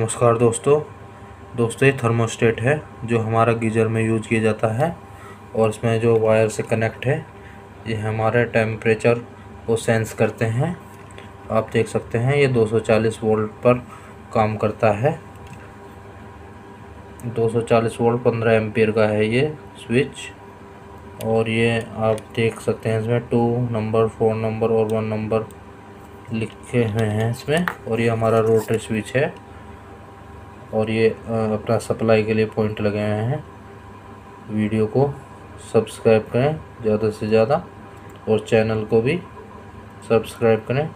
नमस्कार दोस्तों। दोस्तों, ये थर्मोस्टेट है, जो हमारा गीज़र में यूज़ किया जाता है और इसमें जो वायर से कनेक्ट है, ये हमारे टेम्परेचर को सेंस करते हैं। आप देख सकते हैं, ये 240 वोल्ट पर काम करता है। 240 वोल्ट 15 एम्पियर का है ये स्विच और ये आप देख सकते हैं इसमें टू नंबर फोर नंबर और वन नंबर लिखे हुए हैं इसमें और ये हमारा रोटरी स्विच है। और ये अपना सप्लाई के लिए पॉइंट लगे हुए हैं। वीडियो को सब्सक्राइब करें ज़्यादा से ज़्यादा और चैनल को भी सब्सक्राइब करें।